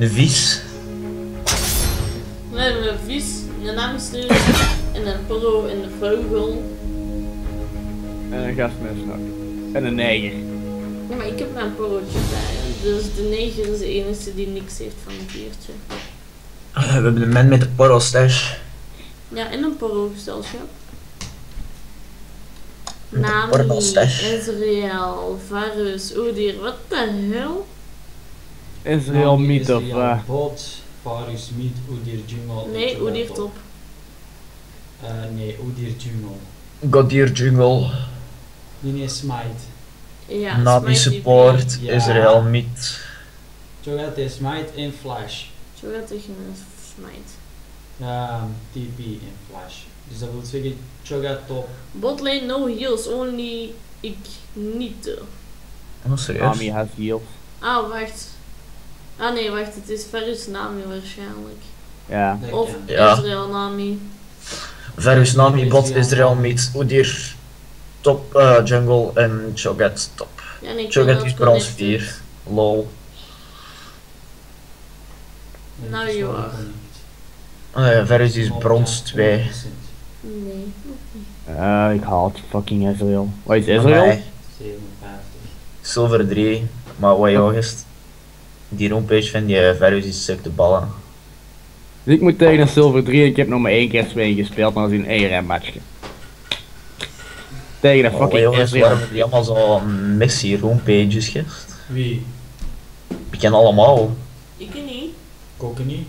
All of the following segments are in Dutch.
Een vis. We hebben een vis, een hamster en een porro en een vogel. En een gastmes nog. En een neger. Ja, maar ik heb mijn porrootje bij. Dus de neger is de enige die niks heeft van een diertje. We hebben de man met de porro stash. Ja, en een Nami, porno-stash. Israël, Varus, Odir, wat de hel? Israël meat of... Eh, Bot, Varus, Meat, Odir, Jungle. Nee, Odir top. Eh, nee, Odir, Jungle. Godir Jungle. Nee, nee, Smite. Ja, Nabi support. Ja. Israël meat. Is Smite en Flash. TP. Zo gaat tegen een smite. Ehm, TP en Flash. Dus dat wil zeggen, Cho'Gath top. Botlane no heals, only ik niet. Oh, serieus? Nami has heals. Ah, wacht. Ah nee, wacht, het is Varus Nami waarschijnlijk. Ja. Of. Ja. Israël Nami. Verus Nami, bot Israël meat. Odir top eh, jungle en Cho'Gath top. Ja, not is brons connected. 4. Lol. Nou, joh. Eh Verus is Op, brons ja, 2. 100%. Nee. Eh, ik haat fucking Israël. Wat is Israël? mij 57. Silver 3. Maar wat is. Die homepage van die Verus is sick de ballen. Dus ik moet tegen een Silver 3 en ik heb nog maar één keer Zweden gespeeld, maar dat is een ERM matchje. Tegen een Oh fucking jongens, Israël. waarom hebben die allemaal zo messy homepages gist? Wie? Ik ken allemaal. Ik niet. Koken niet.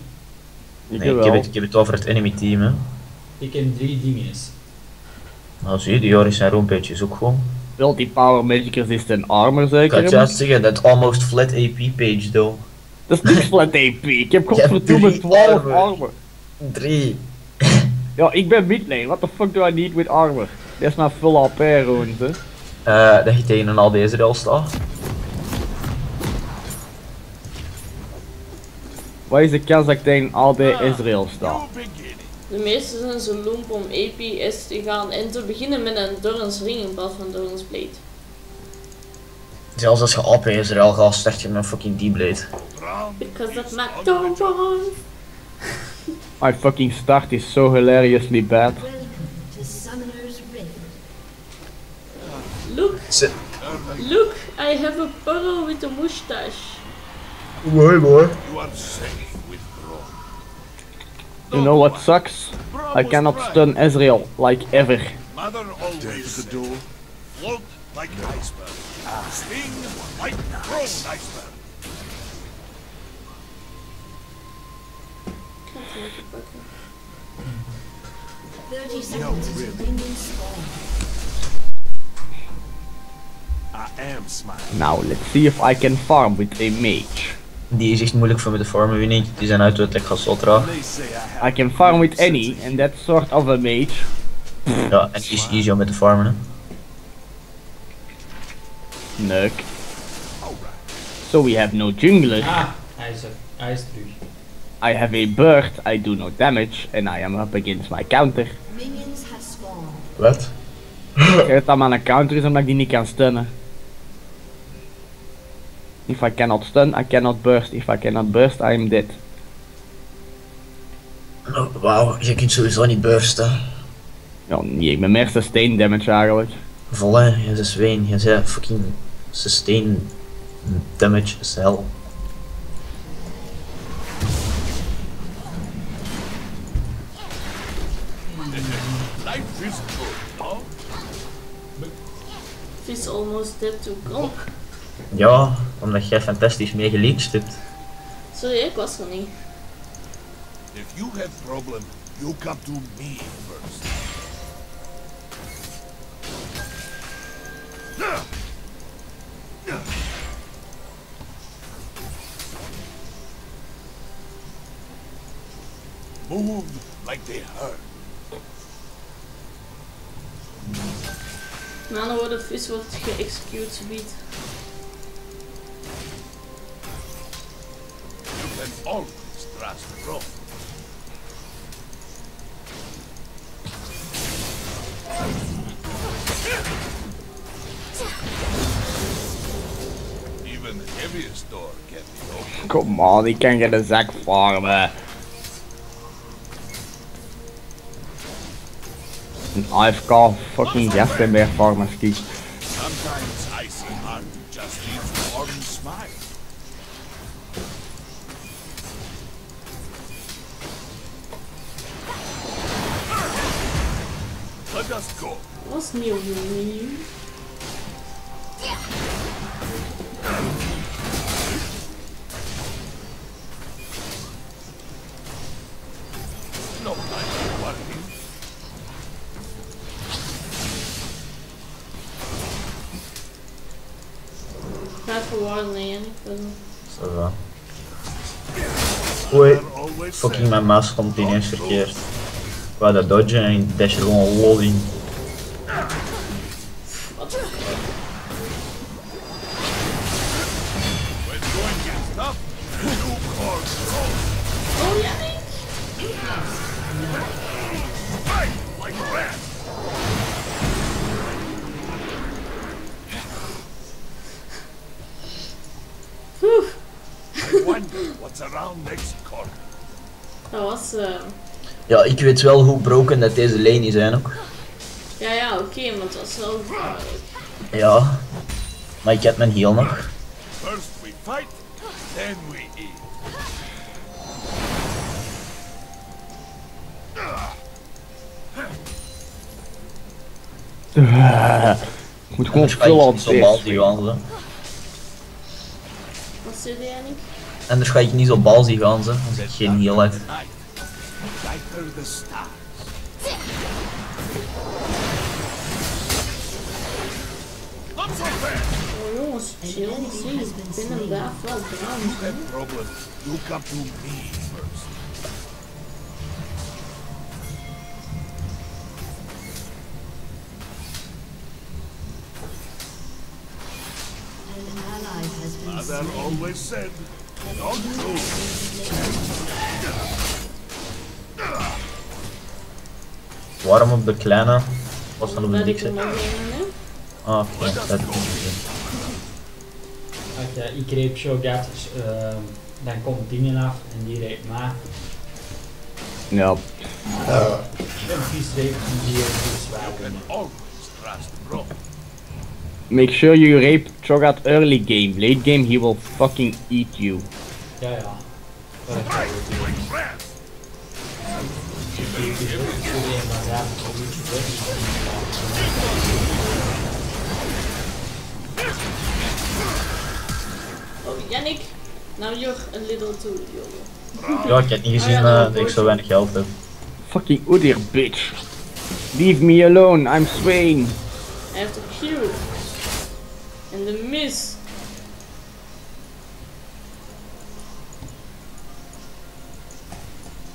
Ik Nee, ik, wel. heb het, ik heb het over het enemy team hè. Ik ken drie dingen. Nou zie je, die Joris zijn homepage is ook gewoon. Wilt die Power Magic Resistant Armor Ik zeker? het juist zeggen, dat almost flat AP page though. Dat is niks flat AP. Ik heb godverdomme drie 12 armor. armor. 3. Ja, ik ben midlane. What the fuck do I need with armor? Dit is maar full AP runes, hè. Eh, dat je tegen een al Israël staat. Wat is de kans dat ik tegen AD Israël sta? De meeste zijn zo loemp om APS te gaan en te beginnen met een Dorrens ring in plaats van Dorrens blade. Zelfs als je AP Israël gaat, start je met een fucking D-blade. Because that maakt Dorrens. My fucking start is so hilariously bad. Look, look, I have a porro with a mustache. Mooi mooi. You are safe with. You know what sucks? I cannot stun Israel like ever. Mother always the door. Float like an iceberg. Sting like Bron iceberg. Thirty seconds until minions. I am smiling. Now let's see if I can farm with a mage. Die is echt moeilijk voor me te farmen, weet ik. Die zijn uit het gaat say I can farm with any, and that's sort of a mage. Ja, en die is easy om met te farmen. Hè. Neuk. So we have no jungler. Ah, hij is er. Hij is terug. I have a bird, I do no damage, and I am up against my counter. Minions have spawned. Wat? Het dat maar een counter is omdat ik die niet kan stunnen. If I cannot stun, I cannot burst. If I cannot burst, I am dead. Oh, Wauw, je kunt sowieso niet bursten. Ja, nee, ik ben meer sustain damage eigenlijk. Vol hè, je is Zween, je zei fucking sustain damage is hell. life is good, huh? Almost dead to come. Ja, omdat jij fantastisch mee geleakt hebt. Sorry, ik was er niet. If you have problem, you come to me first. Move like they hurt. Met andere woorden, vis wordt geëxecute always trust Bron. Even the heaviest door can be opened. Come on, ik kan geen zak farmen. Een AFK fucking gasten meer farmen Zo. Oei, fucking mijn muis komt ineens verkeerd. Ik wou dat dodgen en ik dash er gewoon lol in. Ik weet wel hoe broken dat deze lane zijn ook. Ja, ja, oké, maar het was wel gevaarlijk. Ja, maar ik heb mijn heal nog. First we fight, then we eat. Ik moet gewoon veel ik niet balzie gaan. Zo. Wat zei jij, Nick? Anders ga ik niet zo balzie gaan, zo, als ik geen heal heb. Night, brighter the stars. Not so fast. Oh jongens, chill, zie, ik ben inderdaad wel bruin. That problem, you come to me first. An ally has been Mother slain. always said, don't lose. Waarom op de kleine? Was dan op de dikste? Ah, oké, dat ik niet. Als je ik reep Shogat, uh, dan komt dingen af en die reep na. Ja. Is dus bro. Make sure you rape Chogat early game. Late game he will fucking eat you. Ja, ja. Oh, Yannick, now you're a little too YOLO. Ja, ik heb niet gezien eh, dat ik zo weinig geld heb. Fucking Udir bitch. Leave me alone, I'm Swain. I have to Q. And the miss.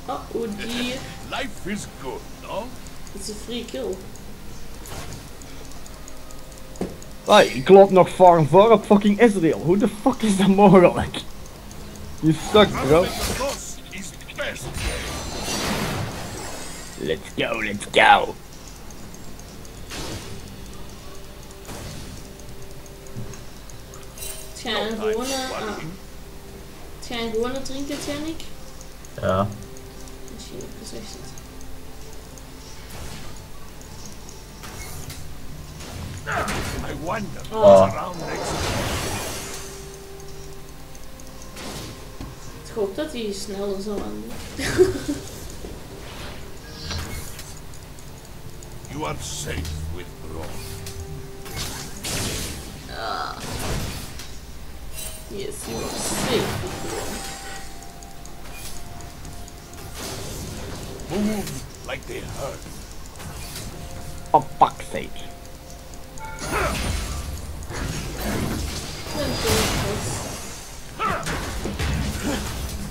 Oh, oh dear. Life is good, no? It's a free kill. Hey, ik loop nog farm voor op fucking Israel. Hoe de fuck is dat mogelijk? You suck bro. The boss is best. Let's go, let's go. Het gaat een gewone... Ah. Het gaat een gewone drinken, Yannick. Ja. Misschien heb ik gezegd het. I wonder Oh. what's around ah. next Ik hoop dat hij sneller zo aan. You are safe with bro. Yes, you are safe. Move like they hurt. For fuck's sake.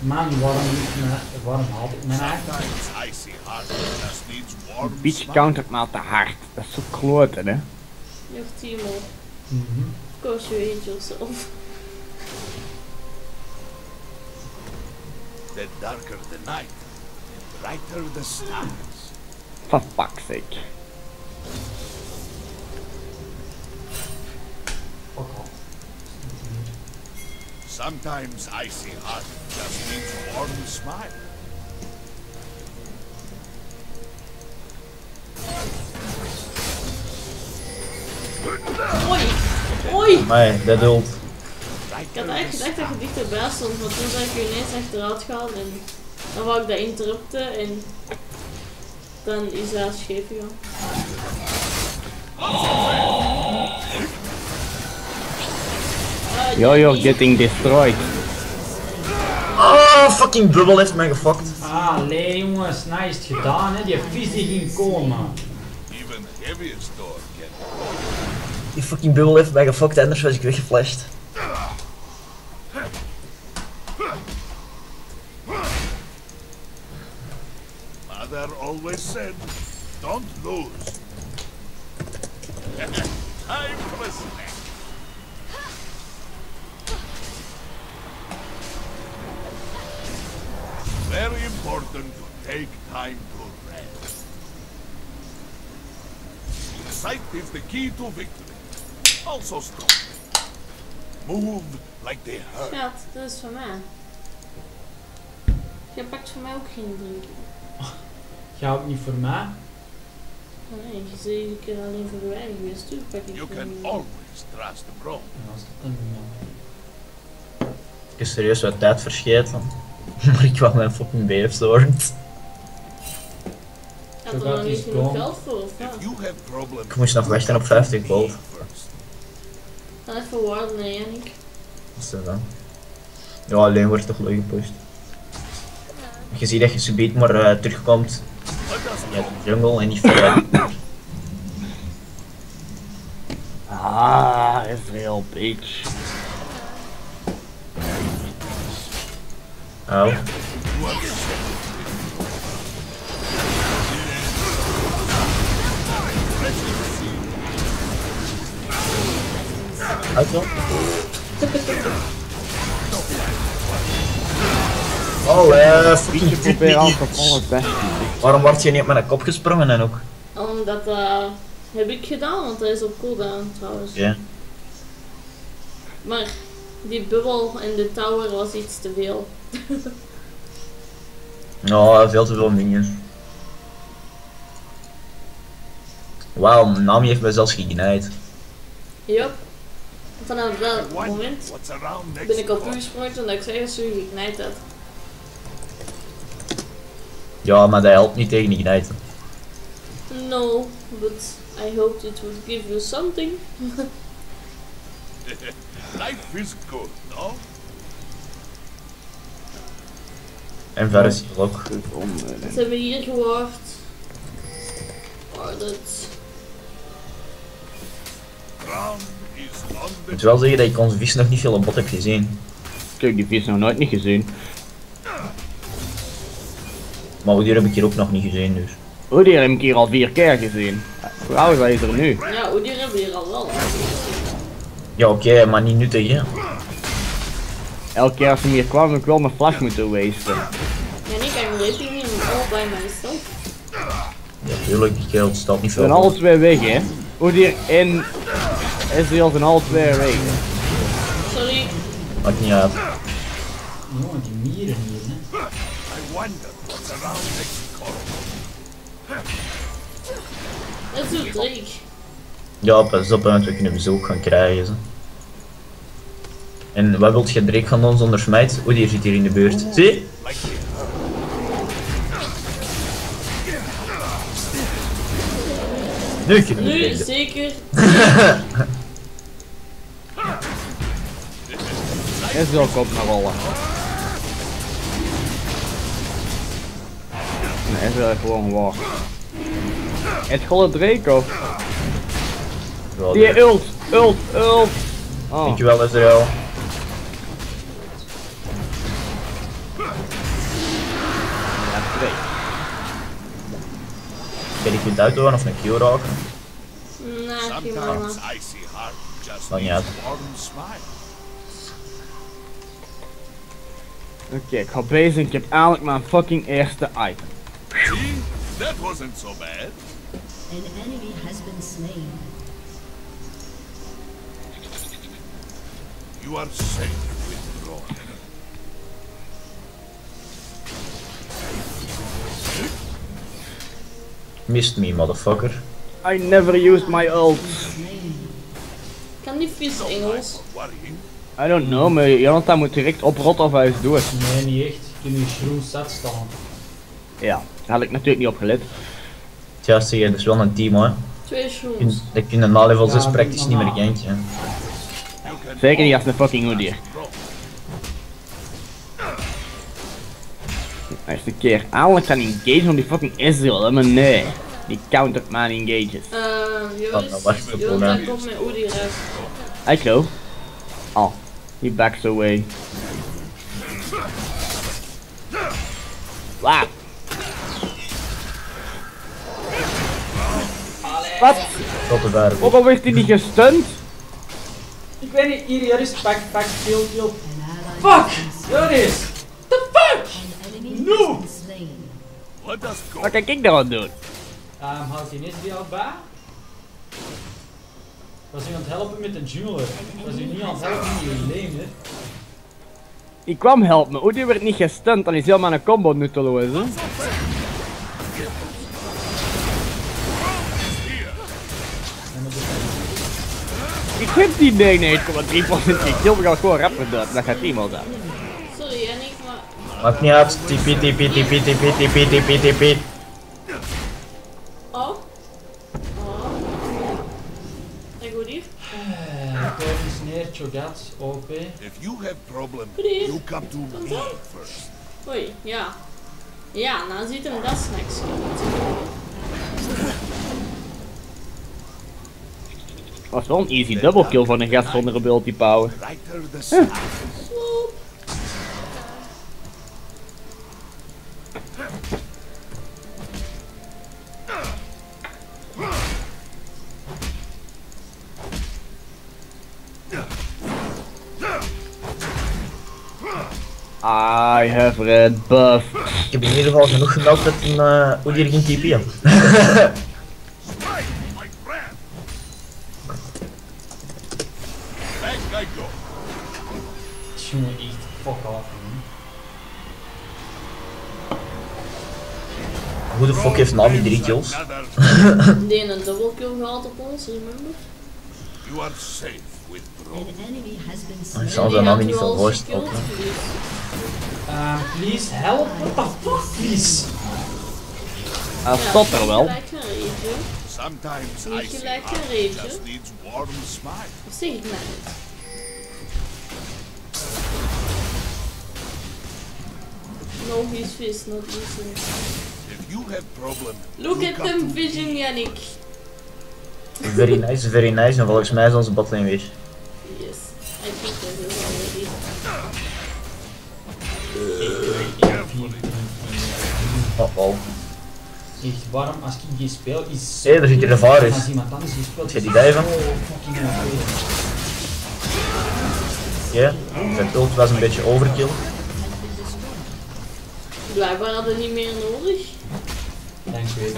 Man, waarom, me- waarom had ik mijn warm Bitch smile. countert maar te hard. Dat is zo kloten hè. Your Timo. Mhm. Of course you hate yourself. The darker the night, the brighter the stars. For fuck's sake. Sometimes icy heart just needs warm smile. Oei! Oei! Maar dat ult. Ik had echt gedacht dat je dichterbij stond, maar toen zag ik je ineens achteruit gaan en dan wou ik dat interrupten en dan is dat scheef gegaan. Yo, you're getting destroyed. Oh, fucking bubbel heeft mij gefokt. Ah, nee jongens, nice gedaan hè. Die vis die ging komen. Even heavier store can Die fucking bubbel heeft mij gefokt, anders was ik weggeflashed. Always said, don't lose. Time for a snack. Very important to take time to rest. Sight is the key to victory. Also strong. Move like they hurt. Schat, dat is van mij. Jij pakt voor mij ook geen drinken. Ga ook niet voor mij. Nee, je zei ik er alleen voor de wijn geweest, toen pak ik You can always trust the bro. Ja, als dat dan niet Ik heb serieus wat tijd verscheten. Maar ik wou mijn fucking BF-sword. Had er Zo nog gaat niet genoeg geld voor of wat? you have problems, Ik moest nog wachten op 50 gold. Dan even warden naar Jannik. Wat is dat dan? Ja, alleen wordt toch leuk gepusht. Je ziet dat je subiet maar eh, terugkomt uit de jungle en niet verder. Ah, Israel, bitch. Auw. Uit. Oh, eh, proberen aan niet. te vallen, best. Waarom word je niet op mijn kop gesprongen en ook? Omdat dat heb ik gedaan, want dat is op cooldown trouwens. Ja. Maar die bubbel en de tower was iets te veel. Nou, veel te veel minions. Wauw, Nami heeft mij zelfs gegnaaid. Yup. Vanaf dat moment ben ik op u gesprongen toen ik zei dat je geknijpt had. Ja, maar dat helpt niet tegen die ignite. No, but I hoped it would give you something. Life is good, no? En verder is het ook. Om, eh, Wat hebben we hier gehoord? Oh, dat... Ik moet wel zeggen dat ik onze vis nog niet veel op bot heb gezien. Ik heb die vis nog nooit niet gezien. Maar die heb ik hier ook nog niet gezien, dus. Oh, die heb ik hier al vier keer gezien. Hoe oud is er nu? Ja, hoe die hebben we hier al wel. Ja, oké, maar niet nuttig, hè. Elke keer als hij hier kwam, heb ik wel mijn flash moeten wasten. Ja, ik I'm raping him all by myself. Ja, tuurlijk, die kerel staat niet Ze zijn veel. alle twee weg, hè? Hoe die en Israël zijn alle twee weg. Sorry, Maakt niet uit. Is zo. Ja, pas op, want we kunnen bezoek gaan krijgen. Ze. En wat wilt je Drake gaan doen zonder smijt? Oeh, die zit hier in de buurt. Zie? Nu je Nu zeker. Israël komt naar rollen. Nee, Israël heeft gewoon gewacht. Het golle Draco. Wel, Die ult, ult, ult. Oh, Dankjewel, Israël. ja, twee. Kan ik het uitdoen of een Q raken? Nee, Maakt niet uit. Oké, ik ga bezig. Ik heb eindelijk mijn fucking eerste item. See? That wasn't so bad. An enemy has been slain. You are safe. Missed me, motherfucker. I never used my ult. Kan die vies Engels? I don't know, maar Jonathan moet direct oprotten of hij is dood. Nee, niet echt. Je kunt je schroef zat staan. Ja, daar had ik natuurlijk niet op gelet. Ja, zie je, dat is wel een team hoor. Twee shoes. Kun- Dat kun je na level Ja, 6 dat praktisch is niet meer can Zeker niet als een fucking hoedier. De eerste keer eindelijk gaan engagen om die fucking Israel, hè, maar nee. Die countert mijn engages. Ehm, Oh, Joris, komt met Oedi eruit. I know. Oh, he backs away. Wow. Wat? Tot de ver. Waarom werd hij niet gestunt? Ik weet niet, hier, hier is pak, pak, kill, kill. Fuck! Joris! The fuck! No! Wat kan ik daar aan doen? Um, houdt hij niet die al bij? Was hij aan het helpen met de jungler? Was hij niet aan het helpen met die lane, hè? Ik kwam helpen, Oedi werd niet gestunt, dan is helemaal een combo nutteloos, hè? Ik heb die 99,3% gekild, we gaan gewoon rapper dood. Dat gaat iemand aan. Sorry, Yannick, maar... Maakt niet uit. TP, TP, TP, TP, TP, TP, TP. Oh. Oh. En. Eh, OP. If you have problem, you come to me first. Oei, ja. Ja, nou ziet hem dat snacks. Was wel een easy double kill van een gast zonder ability power. Swoop. I have red buff. Ik heb in ieder geval genoeg gemeld dat een uh, die er Hoe de fuck heeft Nami drie kills? Die een double kill gehad op ons, remember? You are safe with bro. An enemy has been Ik zal de Nami had niet veel op. dus- Um, please help, what the fuck, please? Hij stopt er wel. Gelijk een reetje. Sometimes Niet I see just needs warm smile. Zeg ik maar niet. No, he's fish, not listen. If you have problem, Look at them vision. Yannick. Very nice, very nice. En volgens mij is onze botlane weer. Yes, I think that is already. Oh oh. Echt warm als ik die speel is Hé, daar zit hier de Varus. Als iemand anders die speelt die fucking OP. Ja, zijn ult was een beetje overkill. Blijkbaar hadden we niet meer nodig. Dank je.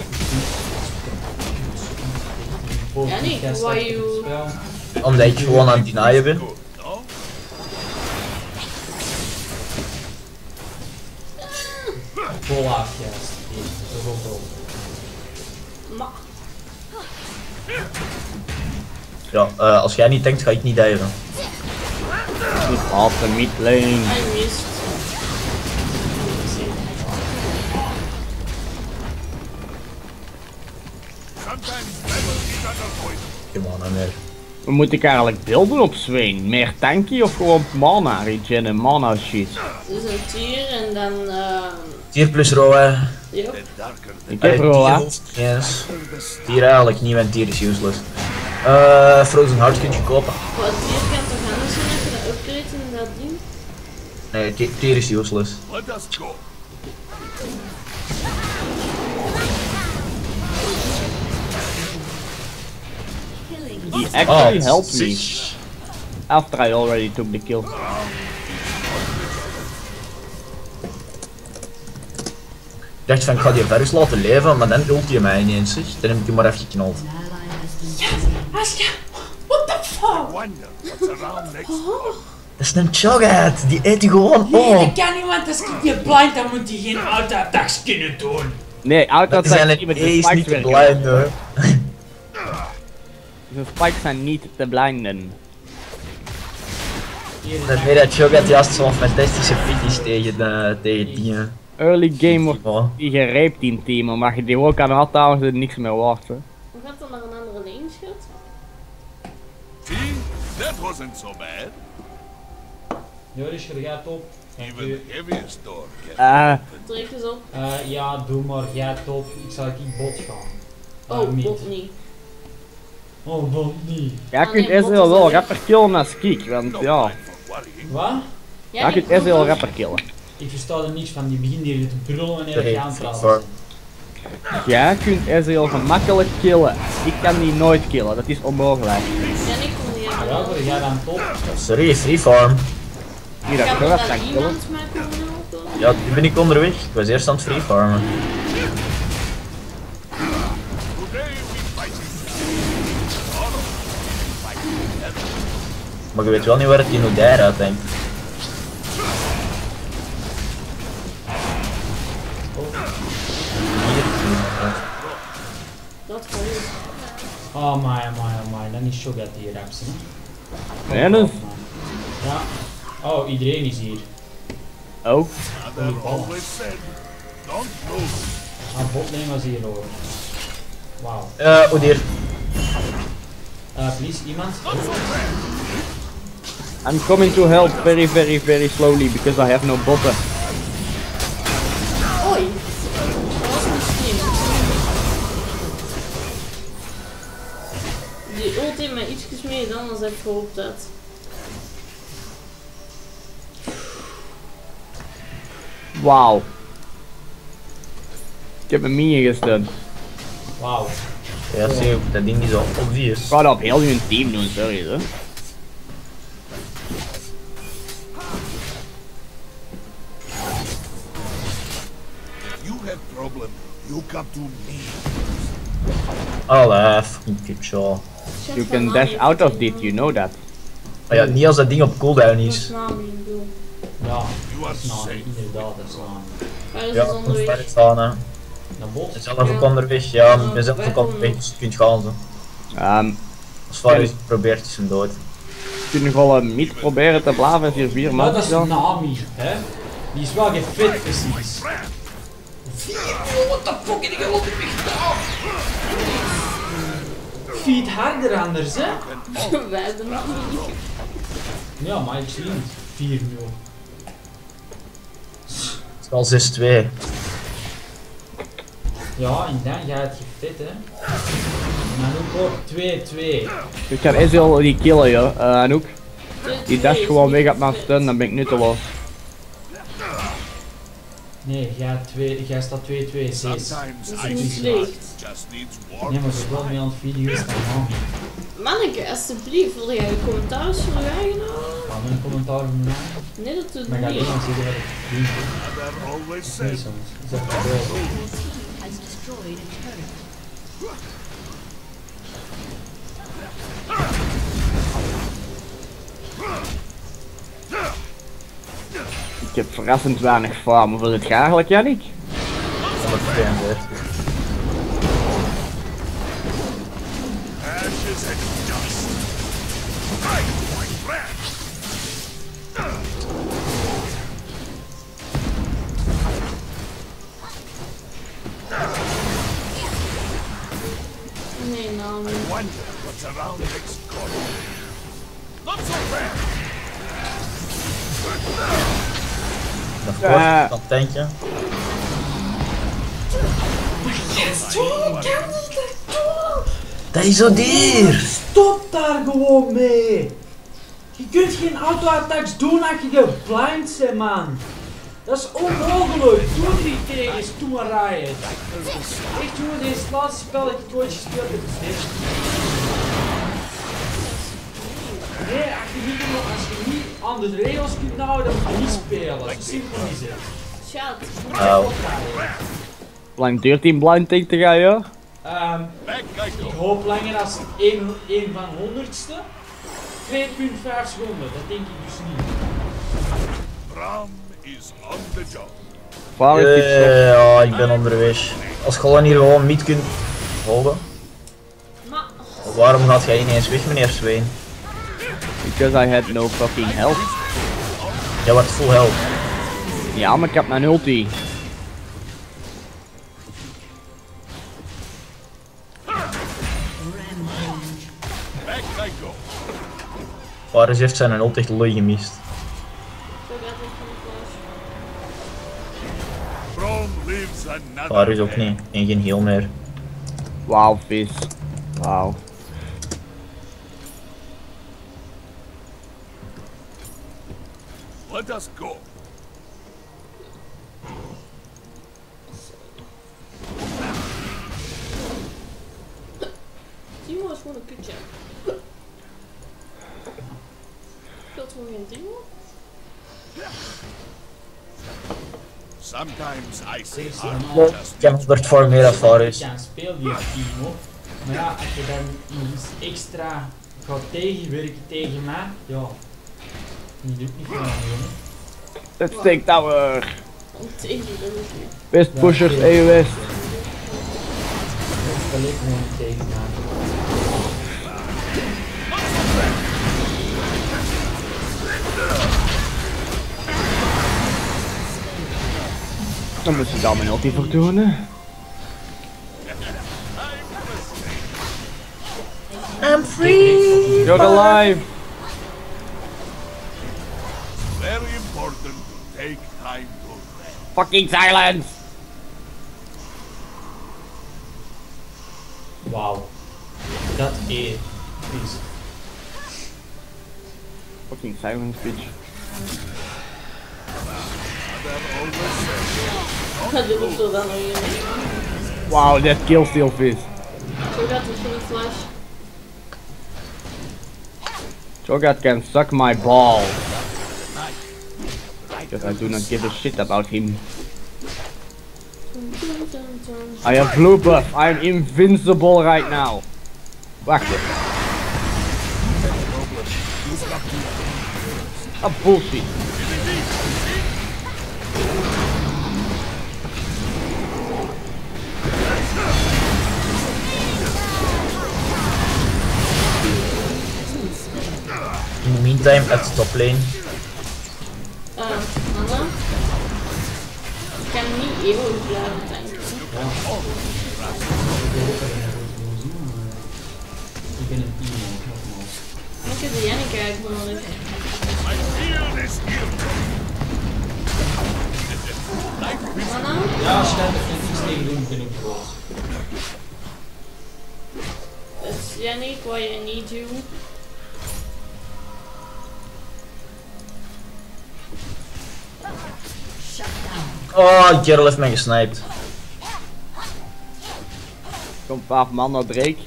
Ja, niet, why you- Omdat ik gewoon aan het denyen ben. Good, no? Vol af, juist. Dat is ook wel. Maar, Ja, eh, als jij niet denkt, ga ik niet diven. Niet half de mid Amer. Wat moet ik eigenlijk beelden op Swain? Meer tanky of gewoon mana regen en mana shit? Dus een tier en dan, uh, Tier plus row, hè. yep. Ik heb Roa. Yes. Tier eigenlijk niet, want tier is useless. Eh, Frozen Heart kun je kopen. Wat tier kan toch anders zijn als je dat upgrade in dat ding? Nee, ti- tier is useless. Let us go. He actually Oh, helped me after I already took the kill. Ik dacht van, ik ga die virus laten leven, maar dan ult je mij ineens, zeg. Dan heb ik hem maar even geknald. slain. Aska, what the fuck? Wonder what's around next corner. Dat is een Chogat, die eet je gewoon Nee, dat op. kan niet, want als ik die blind, dan moet hij geen auto-attacks kunnen doen. Nee, auto Dat is niet met de blind hoor. De spikes zijn niet te blinden. Dat weet dat Chogat juist zo'n fantastische fit is tegen, de, tegen die. eh, Early game wordt Ja. die gereept in team, maar je die ook aan had houden, is het niks meer waard. Hoe gaat dan naar een andere lane, schat? See? That wasn't so bad. Joris, je gaat op. Even door can Eh, Druk eens op. Eh, ja, doe maar, jij top. Ik zal ik bot gaan. Oh, Eh, mid. bot niet. Oh, bot niet. jij kunt Ezreal wel rapper killen als Kiek, want ja. Wat? Ja, jij die kunt Ezreal rapper killen. Ik versta er niks van, die begint hier te brullen wanneer Sorry, ik aan. Jij kunt Ezreal gemakkelijk killen. Ik kan die nooit killen, dat is onmogelijk. Ja, ik kom die Ah, ja, voor jij dan top. Sorry, free farm. Hier dat Kan killen. helpen? Ja, nu ben ik onderweg. Ik was eerst aan het free farmen. Maar je weet wel niet waar het in Odair uithangt. Hier. Dat kan niet. Oh my, oh my, oh my. Dan is Shogat hier raps. Nee, dus. Ja. Oh, iedereen is hier. Ook. Mother always said, don't lose. Ah, botlane was hier hoor. Wauw. Eh, Odair. Eh, please, iemand? I'm coming to help very very very slowly because I have no botten. Oei. Dat was slim. Die ult heeft mij ietsjes meer dan als ik gehoopt had. Wauw. Ik heb een minion gestund. Wauw. Ja, zie je, dat ding is al obvious. Ik ga dat op heel hun team doen, sorry hè. You come to me. Allee, fucking Kitcho. Shit, You can dash out of dit, you know that. Maar ja, niet als dat ding op cooldown Dat is. is. Ja, You are dat is nou safe. inderdaad, dat is. Waar is Ja, moet onderweg? verder staan hè. Zelf ook onderweg, ja, ik ben zelf ook onderweg, dus je kunt gaan zo. Ehm, Als Varus probeert is hem dood. kunnen we wel een mid proberen te blaven als hier vier Maar man dat is? Nami, hè? Die is wel gefit precies. The fuck heb ik al op de weg? Feed harder anders, hè? Wij Nami niet. Ja, maar ik zie niet. 4-0. Het is al 6-2. Ja, en dan gaat het gefit, hè? Dan ook op 2-2. Ik ga Ezreal die killen joh, Eh, Anouk. Die dash gewoon weg op mijn stun, dan ben ik nutteloos. Nee, jij, twee, jij staat 2-2, Zees. Sometimes Dat I is niet slecht. Nee, maar ze is wel mee aan het video staan. Manneke, alsjeblieft, wil jij een commentaar schrijven? Ga met een commentaar van mij. Nee, dat doet Maar ga niet. maar zeggen wat ik doe. Mother always Nee, said, soms. Is dat wel? Heb verrassend weinig farm. Hoeveel je eigenlijk, Jannik? 132. Eh. dat tankje. Dat is zo dier! Stop daar gewoon mee! Je kunt geen auto-attacks doen als je geblind bent, man! Dat is onmogelijk! Doe niet tegen stomme Riot! Echt jongen, dit is het laatste spel dat ik ooit gespeeld heb. is dit. Nee, als je, niet, als je niet aan de regels kunt houden, dan moet je niet spelen. Zo simpel is het. Chat. Nou, Hoe lang duurt die blind tank te gaan, joh? Ehm, I ik hoop langer als 1 van honderdste. 2,5 seconden, dat denk ik dus niet. Bram is on the job. Waar is? Eh, ja, ik ben onderweg. Als je gewoon hier gewoon niet kunt houden, Maar, waarom gaat jij ineens weg, meneer Sween? Because I had no fucking health. Jij wordt full health. Ja, maar ik heb mijn ulti. Varus heeft zijn ult echt looi gemist. Varus ook niet. En geen heal meer. Wauw, vis. Wauw. Let us go. Gewoon een kutje. Speelt gewoon geen Timo? Sometimes I Ik heb het voor meer dan Varus. Ja, speel die Timo. Maar ja, als je dan nog eens extra gaat tegenwerken tegen mij, ja. Die doet niet van jongen. Let's take tower. Is. West pushers, E AOS. Dat ik gewoon niet tegen Dan moet je daar mijn ulti voor doen. I'm free! You're alive. very important to take time to rest. Fucking silence. Wauw. Dat is. is. Fucking silence, bitch. Wow, that kill still flash. Cho'Gath can suck my ball. Because I do not give a shit about him. I have blue buff. I am invincible right now. Wacht even. Ah, bullshit. In the meantime, at the top lane. Eh, Anna. Ik kan niet eeuwig blijven tanken. Ik ben een Timo, nogmaals. Maar ik heb de Jannik eigenlijk nodig. I feel this here. Anna? Ja, als je daar echt niks tegen doet, ben ik groot. Dus Jannik, what I need you. Oh, Geralt heeft mij gesniped. Komt 12 man naar Drake.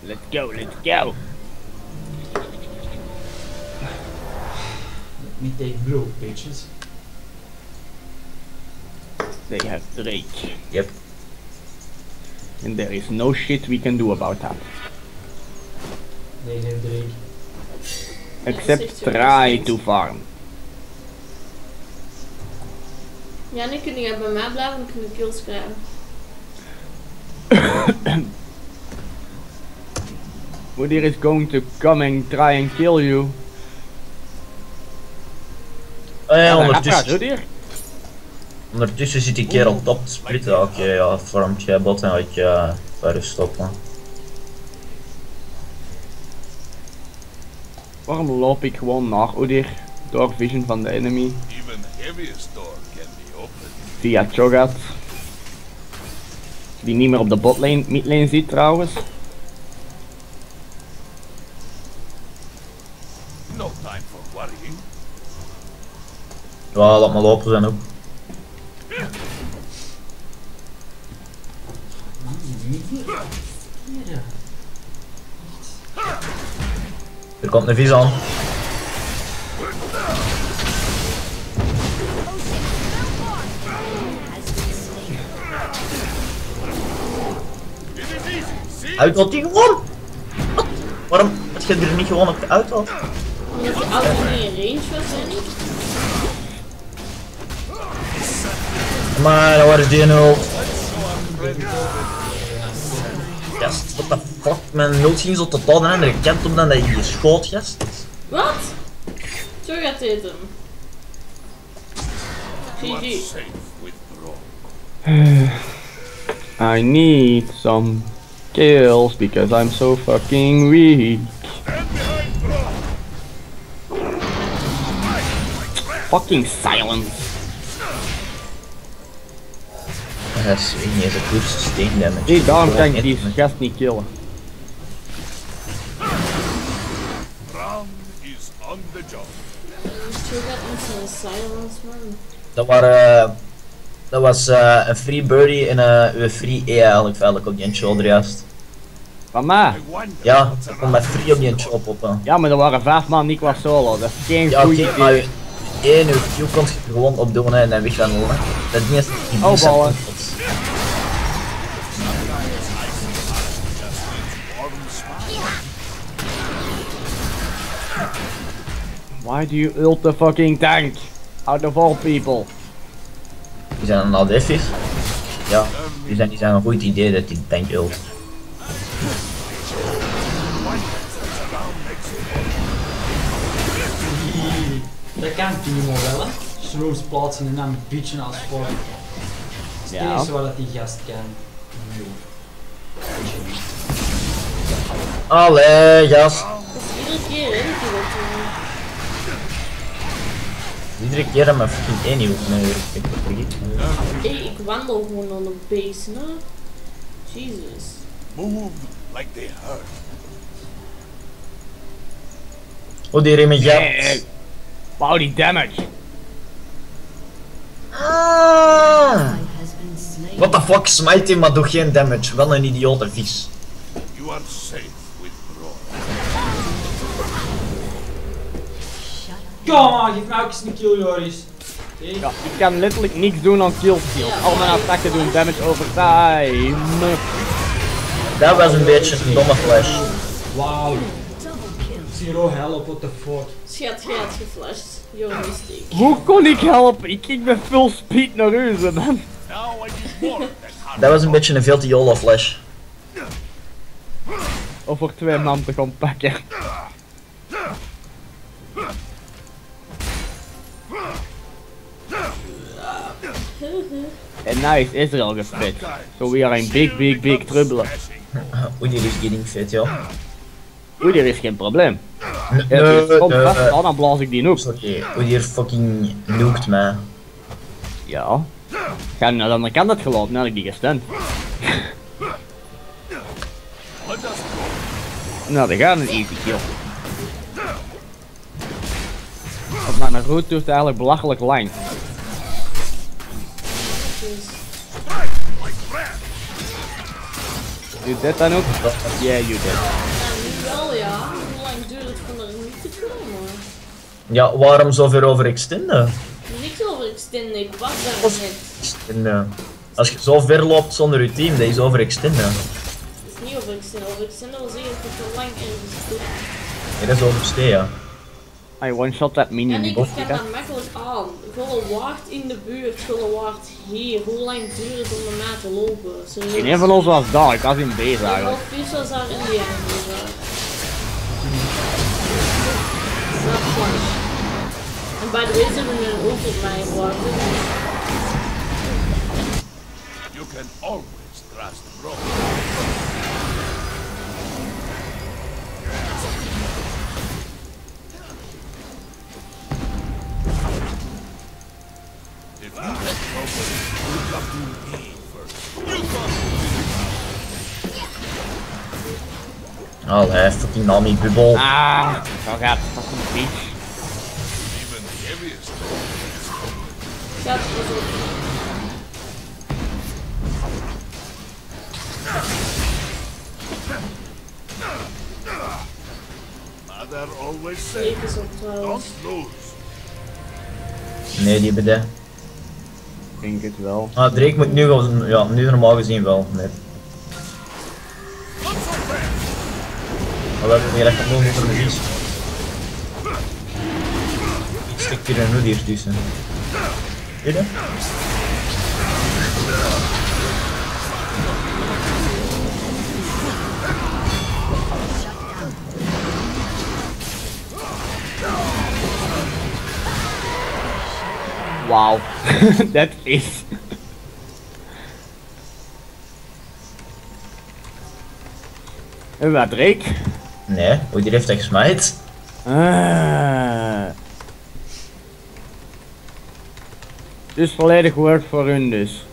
Let's go, let's go. Niet tegen bro, bitches. They have Drake. Yep. And there is no shit we can do about that. Nee, heeft Drake. Except try to farm. Jannik, kun je bij mij blijven en kun je kills krijgen. Mudir is going to come and try and kill you. Eh, Ja, ondertussen, ondertussen zit die kerel top te splitten. Oké, ja, vormt jij bot en ga ik uh, Varus stoppen. Waarom loop ik gewoon naar Udir? Door vision van de enemy. Even heaviest door can be opened. Via Cho'Gath. Die niet meer op de botlane, midlane zit trouwens. No time for worrying. Ja, laat maar lopen zijn ook. Er komt een vis aan. Uit wat die gewoon! Waarom had je er niet gewoon op de auto? Omdat die auto niet in range was, hè niet? Maar waar is die nul? Gast, what the fuck? Mijn nul ging zo totaal de andere kant op dan dat je schoot, gast. Wat? Zo gaat dit hem. GG. I need some kills because I'm so fucking weak. Stand behind Braun. Fucking silence. Dat is niet eens een cursus steen damage. Zie, daarom Gewoon kan ik die hit. gast niet killen. Braun is on the job. Zo gaat met zijn silence, man. Dat, waren, eh, dat was eh, een free birdie en eh, een free E eigenlijk feitelijk op die shoulder juist. Van mij? I wonder Ja, dat komt met free op die show poppen. Ja, maar er waren vijf man niet qua solo. Dat is geen Ja, idee. je één uur Q komt je gewoon opdoen hè, en dan weg gaan holen. Dat ding is die Oh, ballen. Why do you ult the fucking tank? Out of all people. Die zijn een ADF'jes. Ja, die zijn, die zijn een goed idee dat die tank ult. Dat kan Timo wel, hè. Shrooms plaatsen en dan bitchen als voor. Is het Ja. enige wat die gast kan. Allee, gas. Dat is iedere keer, hè, dat. Iedere keer dat mijn fucking één nieuw nee, ik vergeet. Hey, ik wandel gewoon aan de base, no? Jesus. Move like they hurt. Oh, die remmen Eh, gat. Wow, die damage. Ah. What the fuck, smite him, maar doe geen damage. Wel een idiote vis. You are safe Kom on, geef mij ook eens een kill, Joris. Ja, ik kan letterlijk niks doen aan killsteal. Al mijn attacken doen damage over time. Dat was een beetje een domme flash. Wauw. Double kill. Zero help, what the fuck. Schat, jij had geflasht. Yo, mistake. Hoe kon ik helpen? Ik ging met full speed naar huis dan... Hard. Dat was een beetje een veel te YOLO flash. Over twee man te gaan pakken. En nice, Israel gespit. So we are in big, big, big trouble. Oeh, die is getting fit, joh. Oei, er is geen probleem. Nee, komt vast, nee. ja, dan blaas ik die hoe die hier fucking nuked mij. Ja. Ga naar de andere kant het gelopen, dan had ik die gestemd. Nou, dat gaat een easy kill. Op mijn route is het eigenlijk belachelijk lang. Doe dit dan ook? Yeah, you did. ja, wel, ja. Hoe lang duurt het van er niet te komen? Ja, waarom zo ver over extenden? Niks over extenden, ik was daar net. Extenden. Als je zo ver loopt zonder je team, dat is over extenden. Het is niet over extenden. Over extenden wil zeggen dat je te lang ergens zit. Ja, dat is overstee, ja. I one shot that En minion ik boss. kan dat makkelijk aan. Gulle waard in de buurt, gulle waard hier. Hoe lang duurt het om naar mij te lopen? Serieus. Geen een van ons was daar, ik was in base Ja, eigenlijk. wel vis was daar in die dus, eh. En bij de way hebben we een ook op mij gewaard. You can always trust Braun. Come Allee, fucking Nami bubbel. Ah, zo gaat het fucking bitch. even the heaviest. Gaat pas op. Mother always said, Leek is op trouwens. don't lose. Nee, die hebben dat. Denk het wel. Ah, Drake moet nu ja, nu normaal gezien wel. Nee. Maar we hebben weer echt gewoon over de. Ik stik hier een hoed hier tussen. Zie je? Wow. that is. En waar Drake? Nee, hoe die heeft dat gesmijt. Ah. Dus volledig woord voor hun dus.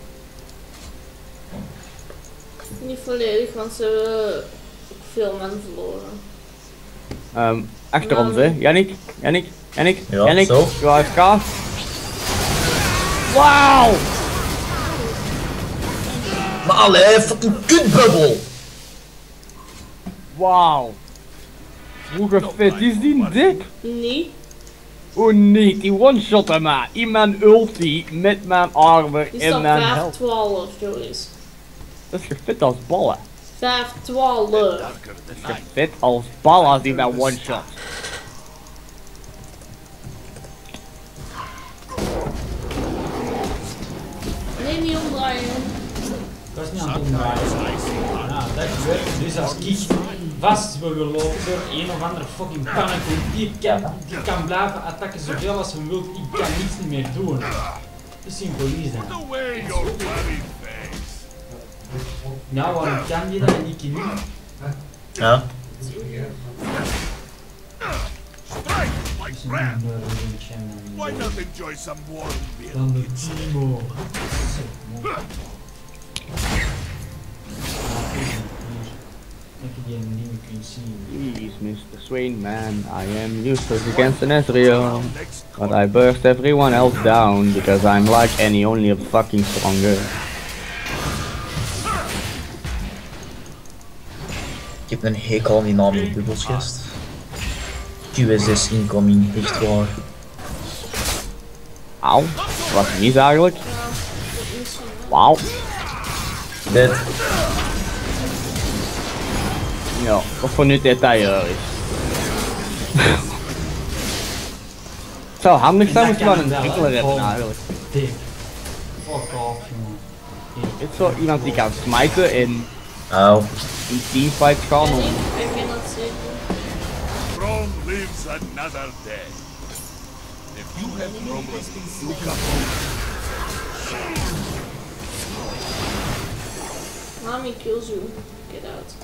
Niet volledig, want ze hebben ook veel mensen verloren. Ehm, achter ons hè. Jannik, Jannik, Jannik, Ja, Jannik. zo. AFK. Wauw! Maar allee, fucking kutbubbel! Wauw. Hoe vet is die dip? Niet. Oh nee, die one-shotten maar. In mijn ulti, met mijn armor Die en mijn 5 health. 12 Joris. Dat is gefit als ballen. 5 12. Darker than night. Gefit als ballen die mijn one-shot. Ik was niet aan het omdraaien. Nou, dat gebeurt dus als ik vast wil gelopen door een of andere fucking pannenkoek. Die kan, die kan blijven attacken zoveel als ze wil. Ik kan niets meer doen. Is dat. Your bloody face. Nou, waarom kan die dat en ik niet? Ja, Dus Why dan- not enjoy some warm beer? Dan de Timo. Please, Mr. Swain, man, I am useless against an Ezreal. But I burst everyone else down because I'm like any only a fucking stronger. ik heb een hekel aan die naam in bubbelsgest. QSS incoming, echt waar. Auw, wat is eigenlijk? Wauw. Dit, Ja, wat voor nu detail is. Het zou handig zijn als je maar een trickler hebt eigenlijk. Dit is zo iemand die kan smijten en auw. in teamfights gaan om... Rome lives another day. If you have problems, you come Mommy kills you. Get out.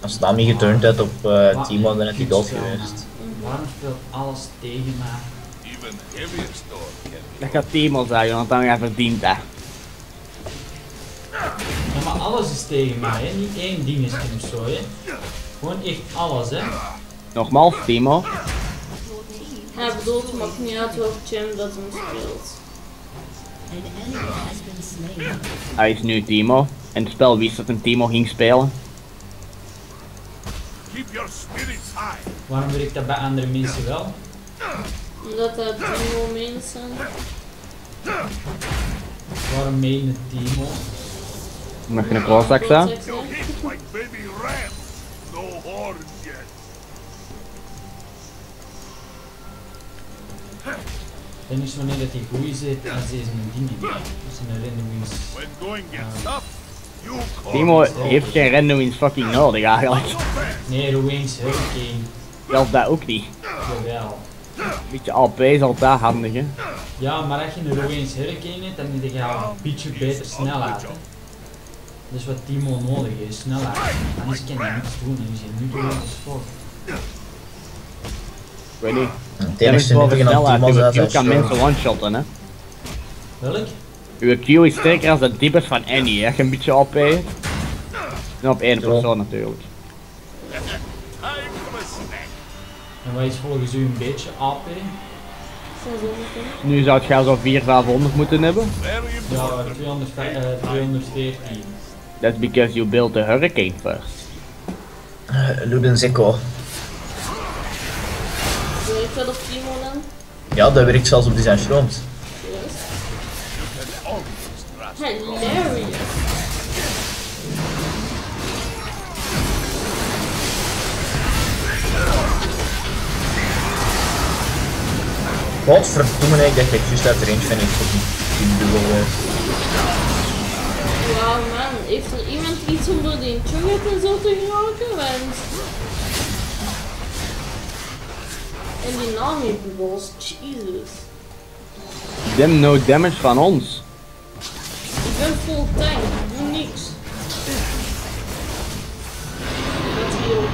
Als Dami geturnd had op uh, Timo, dan had hij dood geweest. Waarom speelt alles tegen mij? even heavier storm Dat gaat Timo zeggen, want dan hij verdient dat. Ja, maar alles is tegen mij, hè? Niet één dingetje of zo, hè? Gewoon echt alles, hè? Nogmaals, Timo. Hij bedoelt, maakt niet uit welk gem dat hem speelt. Hij is nu Timo. En het spel wist dat een Timo ging spelen. keep your spirits high. Waarom werkt dat bij andere mensen wel? Omdat dat Timo mensen. Waarom meen het Timo? Mag je een klootzak staan? No. Dan is wanneer dat hij goed zit als hij zijn dingen doet. Dus een random is. Timo heeft geen random wins fucking nodig eigenlijk. Nee, Ruins Hurricane. Zelfs dat ook niet. Jawel. Beetje AP is altijd handig hè. Ja, maar als je een Ruins Hurricane hebt, dan heb je een beetje beter snelheid. hè. Dat is wat Timo nodig heeft, snelheid. Anders kan hij niks doen, dan is hij nu als fuck. Ik weet niet. Het Jij bent enige wel nuttige aan snelheid, Timo kan mensen one-shotten hè. Welk? Uw Q is sterker als de dippers van Annie hè. Je een beetje AP hebt. En op één persoon natuurlijk. A. En wat is volgens u een beetje AP? Nu zou het gaan zo 4 500 moeten hebben. Ja, important. 200, eh, 214. That's because you built the hurricane first. Uh, Luden wel op Timo dan? Ja, dat werkt zelfs op design Yes. Hilarious. Wat verdomme, ik dat ik juist uit de range van ik fucking dubbel was. Wauw man, heeft er iemand iets om door die turret en zo te geraken? Want... En die Nami bubbels, Jesus. Them no damage van ons. Ik ben full tank, ik doe niks. Dat hier ook.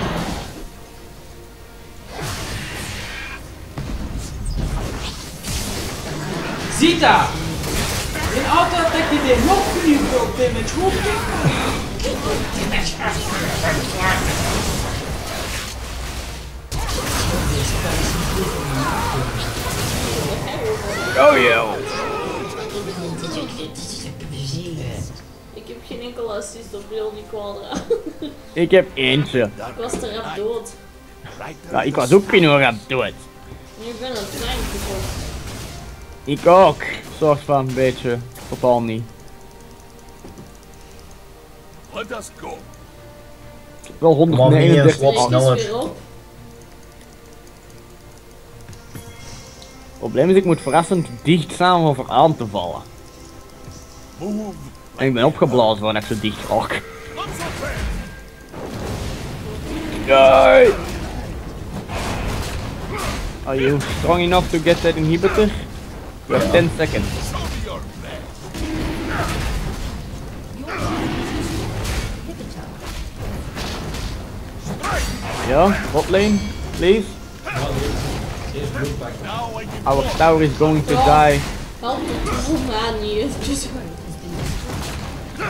Zita! In auto attack je dit nog veel damage. Hoe Oh yo. Ik heb geen enkele assist op heel die quadra. Ik heb eentje. ik was te rap dood. Ja, ik was ook Pino rap dood. Ik ben een trein gekomen. Ik ook. Soort van een beetje. Totaal niet. Let us go. Wel Maar minions 139. wat sneller. Probleem is, ik moet verrassend dicht staan om aan te vallen. En ik ben opgeblazen voordat ik zo dicht raak. Yay! Are you strong enough to get that inhibitor? You have 10 seconds. Show me your best. Yeah, bot lane, please. Our tower is going to die. Help me aan niet eventjes.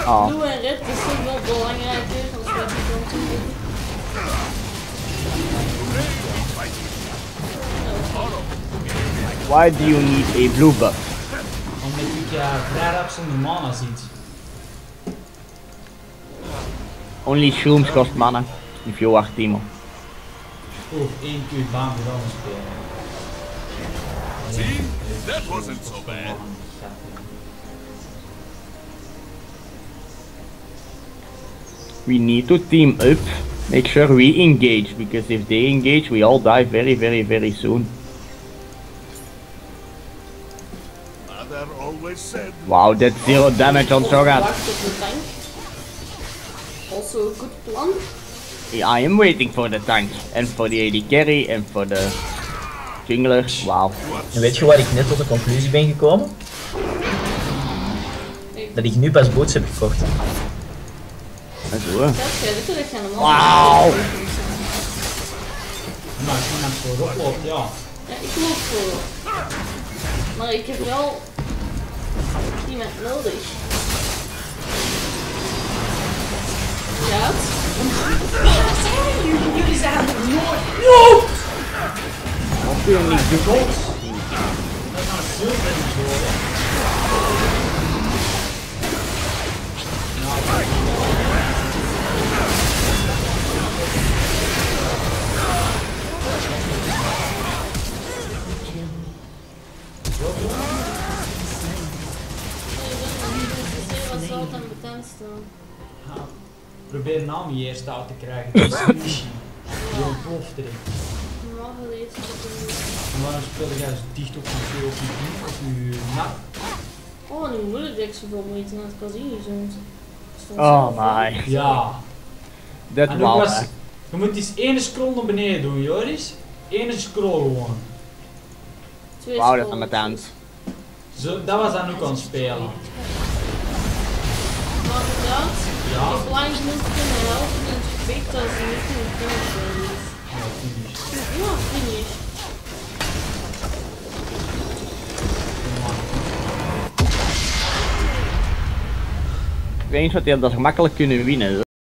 Ah, Blue en red is toch wel belangrijker als we die kant doen. why do you need a blue buff? Omdat ik ja vrij zonder mana ziet. Only shrooms cost mana if you are Timo. Oeh, één keer baan voor dan spelen. See. That wasn't so bad. We need to team up. Make sure we engage because if they engage, we all die very, very, very soon. Mother always said Wow, that's zero damage on Zoran. Wacht op de tank. Also a good plan. I am waiting for the tank and for the AD carry and for the jungler. Wow. En weet je waar ik net tot de conclusie ben gekomen? Dat ik nu pas boots heb gekocht. En zo. hè. Wauw. Maar als je naar voorop ja. Ja, ik loop voor. Maar ik heb wel iemand nodig. Ja? Jullie zijn er nooit. Nou Probeer Nami eerst uit te krijgen. Die ontploft erin. Dat ik En waarom speel jij zo dicht op je op je knie of je nak? Oh, nu moet ik zoveel moeite naar het casino zo'n. Oh my. Ja. Dat En was, je moet eens één scroll naar beneden doen, Joris. Eén scroll gewoon. Wauw, dat is aan het eind. Zo, dat was dan ook aan het spelen. Maar inderdaad, Ja. ik lang genoeg kunnen helpen in het gevecht als ze niet kunnen finishen. Finish. Ik weet niet wat die dat gemakkelijk kunnen winnen.